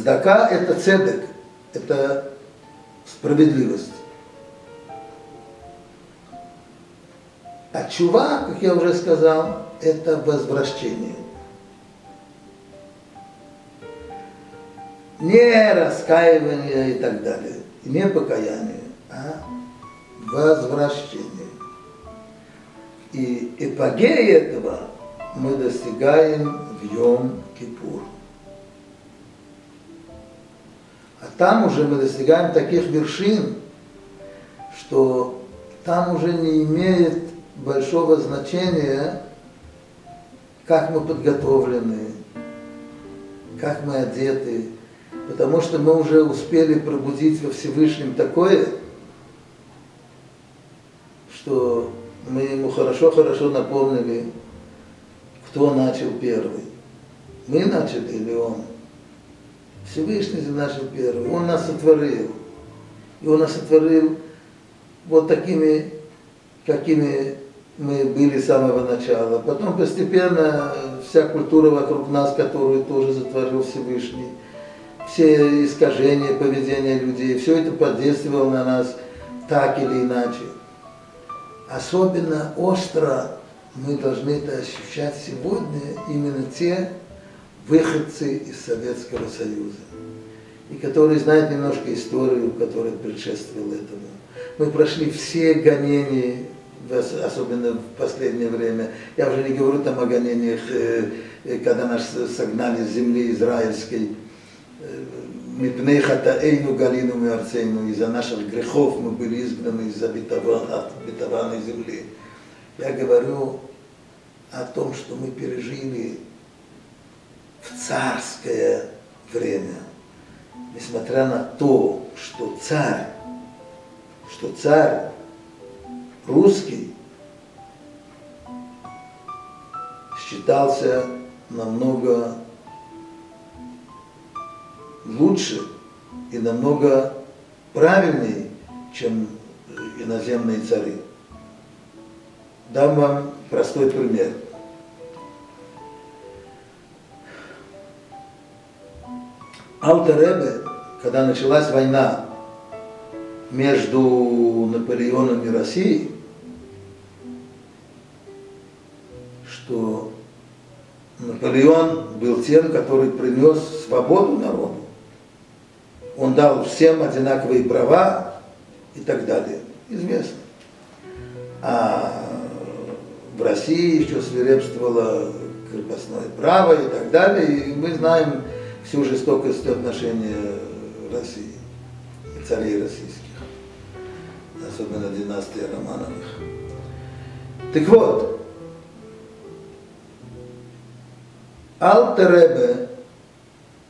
Здака – это цедек, это справедливость. А чува, как я уже сказал, это возвращение. Не раскаивание и так далее, не покаяние, а возвращение. И эпогея этого мы достигаем в Йом-Кипур. А там уже мы достигаем таких вершин, что там уже не имеет большого значения, как мы подготовлены, как мы одеты, потому что мы уже успели пробудить во Всевышнем такое, что мы ему хорошо-хорошо напомнили, кто начал первый. Мы начали или он? Всевышний начал первый. Он нас сотворил. И он нас сотворил вот такими, какими мы были с самого начала. Потом постепенно вся культура вокруг нас, которую тоже затворил Всевышний, все искажения поведения людей, все это подействовало на нас так или иначе. Особенно остро мы должны это ощущать сегодня именно те выходцы из Советского Союза, и которые знают немножко историю, которая предшествовала этому. Мы прошли все гонения особенно в последнее время. Я уже не говорю там о гонениях, э, э, когда нас согнали с земли израильской. Мипней хатаэйну галину миарцейну, из-за наших грехов мы были изгнаны из обетованной земли. Я говорю о том, что мы пережили в царское время, несмотря на то, что царь, что царь русский считался намного лучше и намного правильнее, чем иноземные цари. Дам вам простой пример. Алтеребе, когда началась война между Наполеоном и Россией, что Наполеон был тем, который принес свободу народу. Он дал всем одинаковые права и так далее. Известно. А в России еще свирепствовало крепостное право и так далее. И мы знаем всю жестокость отношения России, царей российских, особенно династии Романовых. Так вот, Алтеребе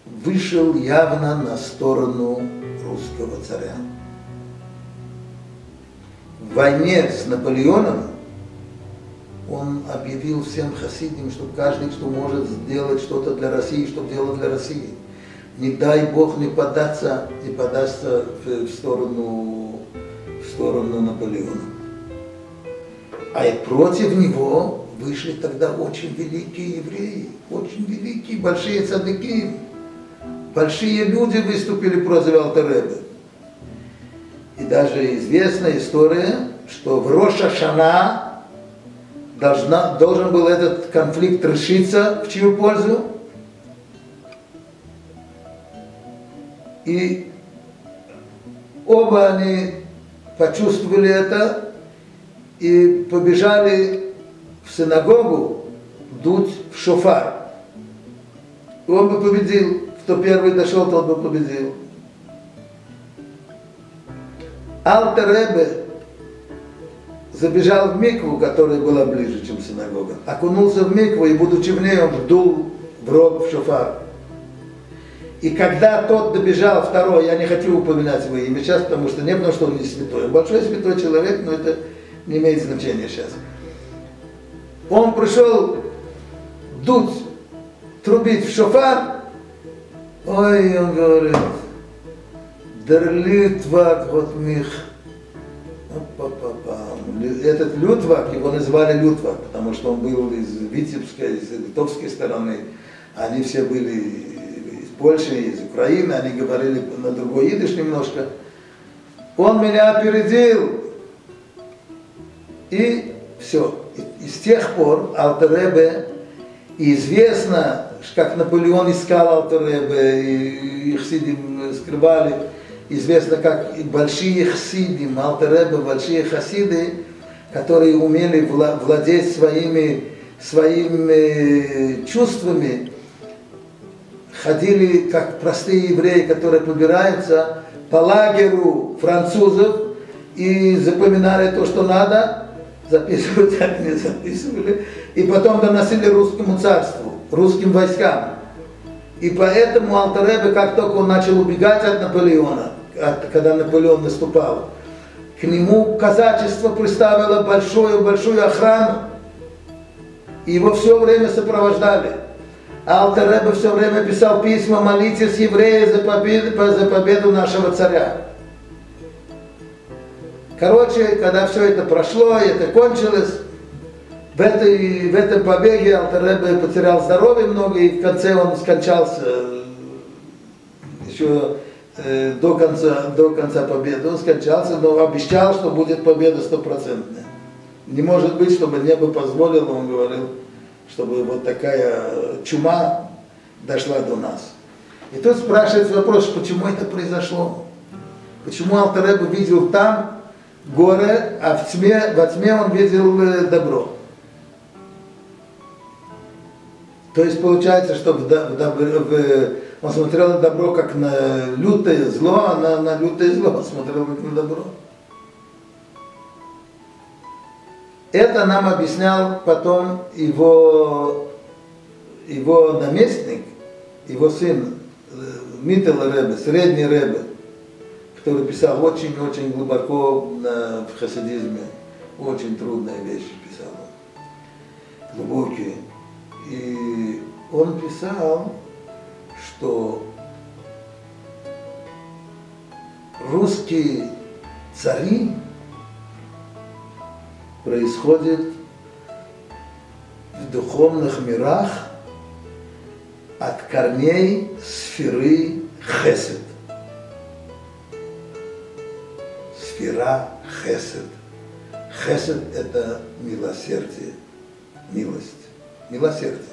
вышел явно на сторону русского царя. В войне с Наполеоном он объявил всем хасидам, что каждый, кто может сделать что-то для России, чтобы делать для России. Не дай Бог не податься, не податься в, в сторону, в сторону Наполеона. А и против него вышли тогда очень великие евреи, очень великие, большие цадыки, большие люди выступили против Алтаребе. И даже известна история, что в Роша Шана должна, должен был этот конфликт решиться в чью пользу? И оба они почувствовали это и побежали в синагогу дуть в шофар. И он бы победил. Кто первый дошел, тот бы победил. Алтеребе забежал в микву, которая была ближе, чем синагога. Окунулся в микву и, будучи в ней, он дул в рог, в шофар. И когда тот добежал, второй, я не хочу упоминать его имя сейчас, потому что не потому, что он не святой. Он большой святой человек, но это не имеет значения сейчас. Он пришел дуть, трубить в шофар, ой, он говорит, Дерлитвак вот мих. Этот Лютвак, его называли Лютвак, потому что он был из Витебской, из литовской стороны. Они все были Польши, из Украины, они говорили на другой идыш немножко. Он меня опередил. И все. И, и с тех пор Алтеребе известно, как Наполеон искал Алтеребе, и их сидим скрывали, известно как большие хасидим, Алтеребе, большие хасиды, которые умели владеть своими, своими чувствами, ходили как простые евреи, которые побираются по лагерю французов и запоминали то, что надо, записывали, так не записывали, и потом доносили русскому царству, русским войскам. И поэтому Алтаребе, как только он начал убегать от Наполеона, от, когда Наполеон наступал, к нему казачество представило большую-большую охрану, и его все время сопровождали. Алтеребе все время писал письма, молитесь евреи за победу, за победу нашего царя. Короче, когда все это прошло, это кончилось, в, этой, в этом побеге Алтеребе потерял здоровье много, и в конце он скончался еще э, до, конца, до конца победы. Он скончался, но обещал, что будет победа стопроцентная. Не может быть, чтобы небо позволило, он говорил, чтобы вот такая чума дошла до нас. И тут спрашивается вопрос, почему это произошло? Почему Алтаребу видел там горе, а в тьме, во тьме он видел э, добро? То есть получается, что в, в, в, он смотрел на добро как на лютое зло, а на, на лютое зло смотрел как на добро. Это нам объяснял потом его, его наместник, его сын э, Миттел Ребе, средний Ребе, который писал очень-очень глубоко на, в хасидизме, очень трудные вещи писал глубокие. И он писал, что русские цари происходит в духовных мирах от корней сферы Хесед. Сфера Хесед. Хесед – это милосердие, милость, милосердие.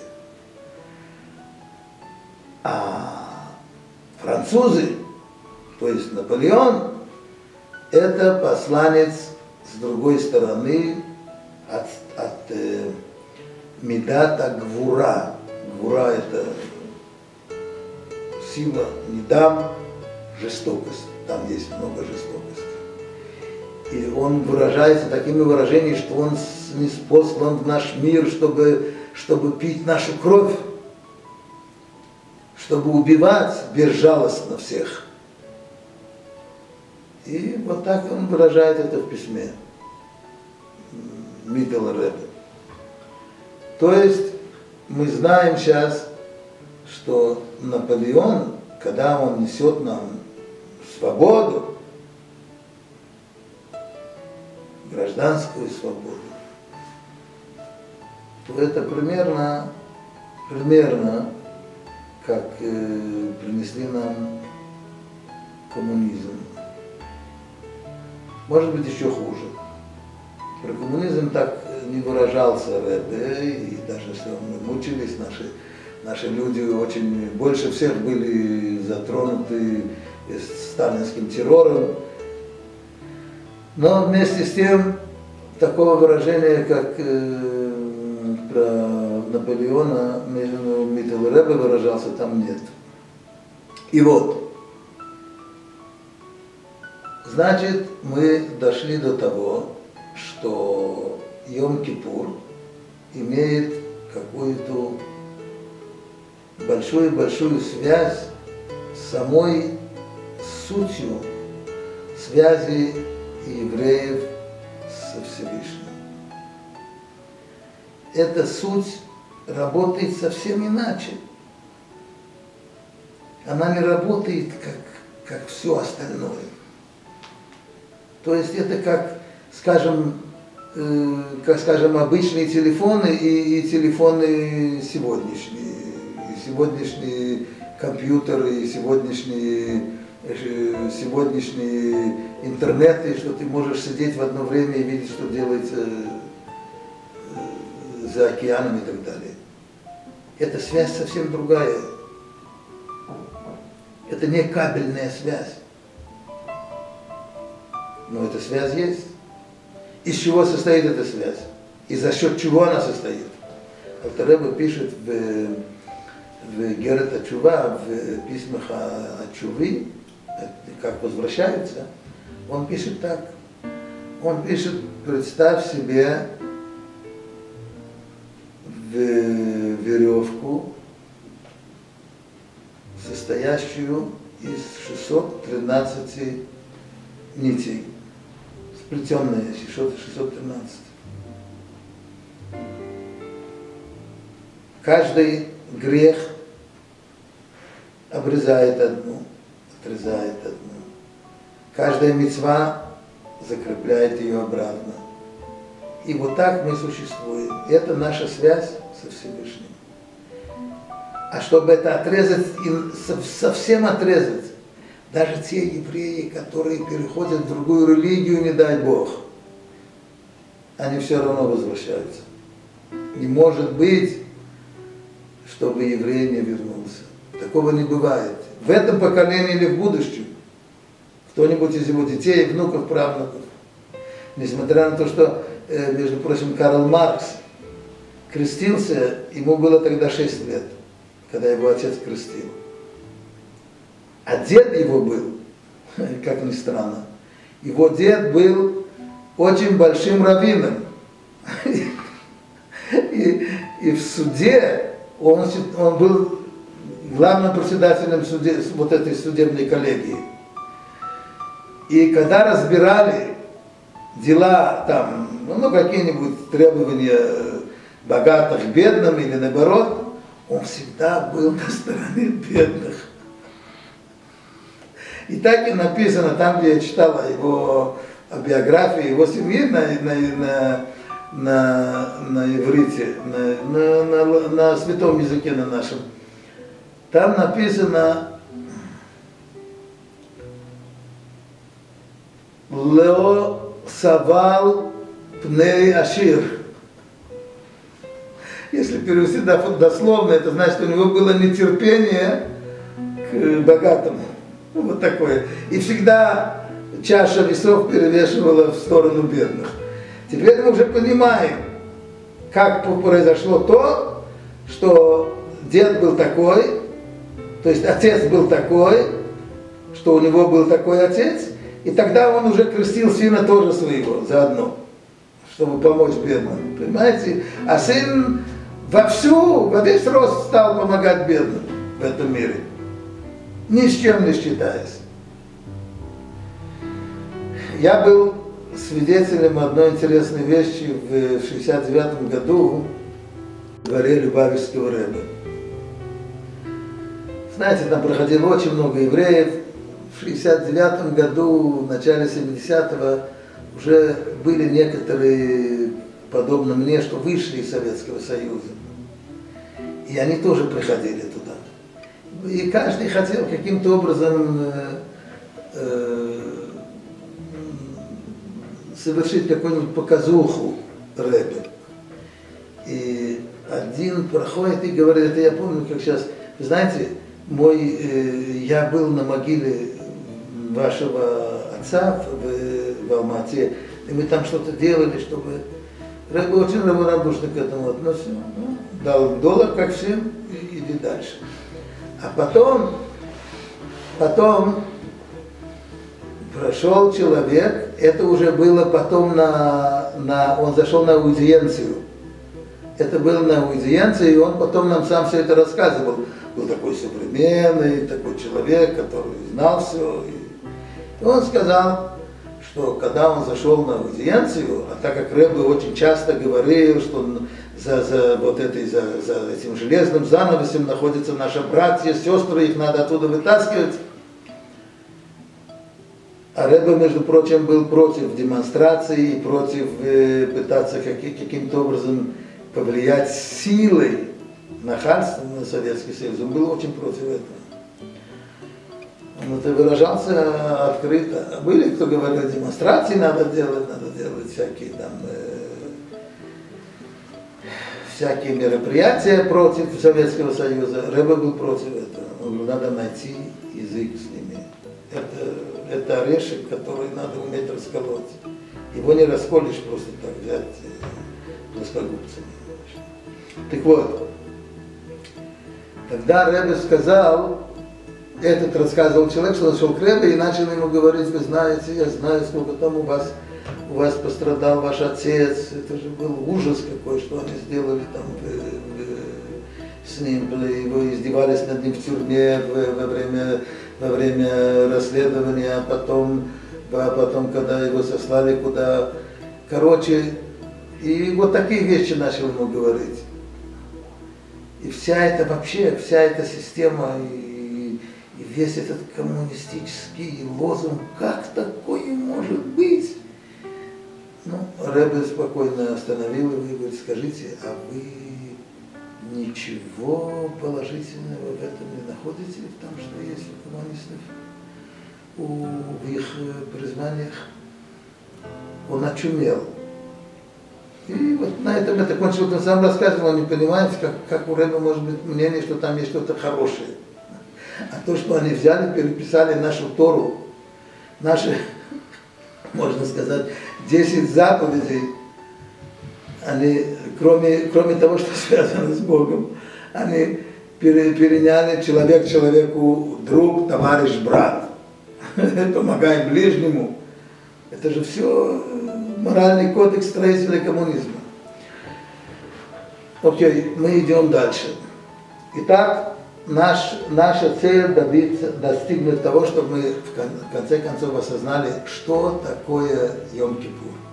А французы, то есть Наполеон, это посланец с другой стороны от, от э, медата гвура. Гвура это сила, не дам, жестокость. Там есть много жестокости. И он выражается такими выражениями, что он не послан в наш мир, чтобы, чтобы пить нашу кровь, чтобы убивать безжалостно всех. И вот так он выражает это в письме. Мител Рэбе. То есть мы знаем сейчас, что Наполеон, когда он несет нам свободу, гражданскую свободу, это примерно, примерно как э, принесли нам коммунизм. Может быть, еще хуже. Про коммунизм так не выражался Рэбе, и даже если мы мучились, наши, наши люди очень больше всех были затронуты сталинским террором. Но вместе с тем такого выражения, как э, про Наполеона Миттел Рэбе выражался, там нет. И вот, Значит, мы дошли до того, что Йом-Кипур имеет какую-то большую-большую связь с самой сутью связи евреев со Всевышним. Эта суть работает совсем иначе. Она не работает как, как все остальное. То есть это как, скажем, э, как скажем, обычные телефоны и, и телефоны сегодняшние. И сегодняшние компьютер и сегодняшний, э, сегодняшний интернет, и что ты можешь сидеть в одно время и видеть, что делается за океаном и так далее. Эта связь совсем другая. Это не кабельная связь. Но эта связь есть. Из чего состоит эта связь? И за счет чего она состоит? Алтареба пишет в, в Герета Чува, в письмах Чувы, как возвращается, он пишет так. Он пишет, представь себе веревку, состоящую из 613 нитей, сплетенные 613. Каждый грех обрезает одну, отрезает одну. Каждая мецва закрепляет ее обратно. И вот так мы существуем. Это наша связь со Всевышним. А чтобы это отрезать, совсем отрезать, даже те евреи, которые переходят в другую религию, не дай Бог, они все равно возвращаются. Не может быть, чтобы еврей не вернулся. Такого не бывает. В этом поколении или в будущем. Кто-нибудь из его детей, внуков, правнуков. Несмотря на то, что, э, между прочим, Карл Маркс крестился, ему было тогда 6 лет, когда его отец крестил. А дед его был, как ни странно, его дед был очень большим раввином. И, и в суде он, он был главным председателем суде, вот этой судебной коллегии. И когда разбирали дела там, ну, какие-нибудь требования богатых бедным или наоборот, он всегда был на стороне бедных. И так и написано, там, где я читала его биографию, его семьи на, на, на на, на иврите, на, на, на, на святом языке на нашем. Там написано Лео Савал Пней Ашир. Если перевести дословно, это значит, у него было нетерпение к богатому. Вот такое. И всегда чаша весов перевешивала в сторону бедных. Теперь мы уже понимаем, как произошло то, что дед был такой, то есть отец был такой, что у него был такой отец, и тогда он уже крестил сына тоже своего заодно, чтобы помочь бедным. Понимаете? А сын вовсю, во весь рост стал помогать бедным в этом мире. Ни с чем не считаясь. Я был свидетелем одной интересной вещи в 69 году в дворе Любавичского Рэба. Знаете, там проходило очень много евреев. В 69 году, в начале 70-го уже были некоторые, подобно мне, что вышли из Советского Союза. И они тоже приходили туда. И каждый хотел каким-то образом э, э, совершить какую-нибудь показуху рэбе. И один проходит и говорит, это я помню, как сейчас, знаете, мой, э, я был на могиле вашего отца в, в Алмате, и мы там что-то делали, чтобы... Рэбе очень равнодушно к этому относился. Ну, дал доллар, как всем, и иди дальше. А потом, потом прошел человек, это уже было потом на, на он зашел на аудиенцию. Это было на аудиенции, и он потом нам сам все это рассказывал. Был такой современный, такой человек, который знал все. И он сказал, что когда он зашел на аудиенцию, а так как Рэбе очень часто говорил, что за, за вот этой, за, за этим железным занавесом находятся наши братья, сестры, их надо оттуда вытаскивать, а Рэбе, между прочим, был против демонстрации, против э, пытаться каким-то образом повлиять силой, нахальством на Советский Союз. Он был очень против этого. Он это выражался открыто. Были, кто говорил, демонстрации надо делать, надо делать всякие там э, всякие мероприятия против Советского Союза. Рэбе был против этого. Он говорил, надо найти язык с ними. Это, это орешек, который надо уметь расколоть. Его не расколешь просто так взять э, плоскогубцами. Так вот, тогда Рэбе сказал, этот рассказывал человек, что нашел к Рэбе и начал ему говорить, вы знаете, я знаю, сколько там у вас, у вас пострадал ваш отец, это же был ужас какой, что они сделали там в, в, с ним, вы издевались над ним в тюрьме во, время, во время расследования, а потом, а потом, когда его сослали куда, короче, и вот такие вещи начал ему говорить. И вся эта вообще, вся эта система, и, и весь этот коммунистический лозунг, как такое может быть? Ну, Рэбе спокойно остановил его и говорит, скажите, а вы ничего положительного в этом не находите, в том, что есть у коммунистов, у, в их признаниях? Он очумел. И вот на этом это кончилось. Он сам рассказывал, он не понимает, как, как у Рэба может быть мнение, что там есть что-то хорошее. То, что они взяли, переписали нашу Тору, наши, можно сказать, 10 заповедей, они, кроме, кроме того, что связано с Богом, они переняли человек человеку друг, товарищ, брат. Помогай ближнему. Это же все моральный кодекс строителя коммунизма. Окей, мы идем дальше. Итак, наш, наша цель добиться, достигнуть того, чтобы мы в конце концов осознали, что такое Йом-Кипур.